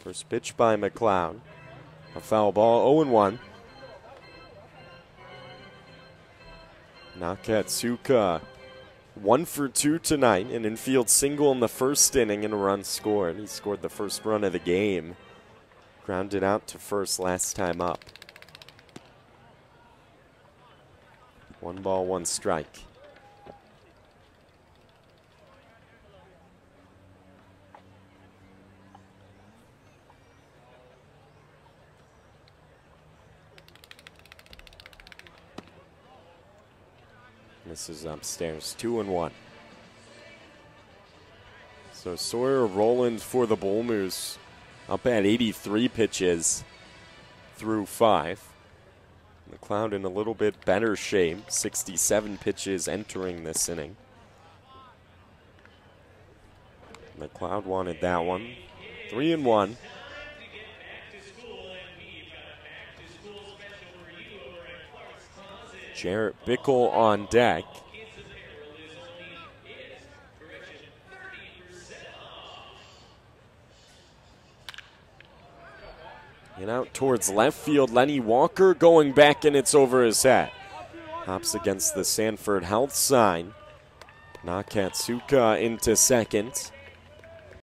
First pitch by McLeod. A foul ball, 0 1. Nakatsuka, one for two tonight, an infield single in the first inning and a run scored. He scored the first run of the game. Grounded out to first last time up. One ball, one strike. This is um, upstairs, two and one. So Sawyer Roland for the Bull Moose up at 83 pitches through five. McLeod in a little bit better shape, 67 pitches entering this inning. McLeod wanted that one. Three and one. Jarrett Bickle on deck. And out towards left field, Lenny Walker going back, and it's over his head. Hops against the Sanford Health sign. Nakatsuka into second.